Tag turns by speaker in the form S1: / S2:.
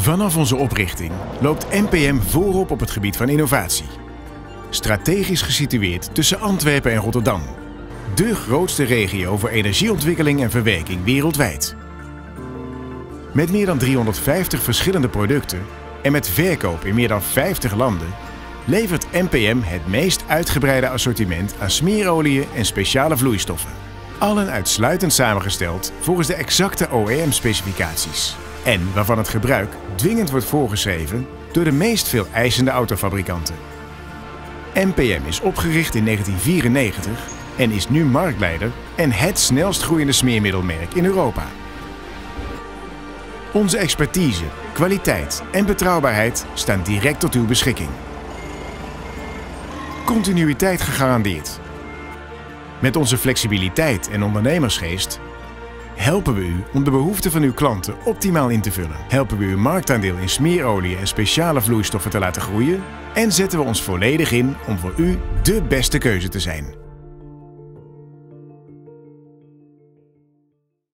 S1: Vanaf onze oprichting loopt NPM voorop op het gebied van innovatie. Strategisch gesitueerd tussen Antwerpen en Rotterdam. De grootste regio voor energieontwikkeling en verwerking wereldwijd. Met meer dan 350 verschillende producten en met verkoop in meer dan 50 landen levert NPM het meest uitgebreide assortiment aan smeerolieën en speciale vloeistoffen. Allen uitsluitend samengesteld volgens de exacte OEM-specificaties. En waarvan het gebruik dwingend wordt voorgeschreven door de meest veel eisende autofabrikanten. NPM is opgericht in 1994 en is nu marktleider en het snelst groeiende smeermiddelmerk in Europa. Onze expertise, kwaliteit en betrouwbaarheid staan direct tot uw beschikking. Continuïteit gegarandeerd. Met onze flexibiliteit en ondernemersgeest helpen we u om de behoeften van uw klanten optimaal in te vullen. Helpen we uw marktaandeel in smeerolie en speciale vloeistoffen te laten groeien. En zetten we ons volledig in om voor u de beste keuze te zijn.